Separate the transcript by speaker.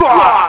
Speaker 1: Ah!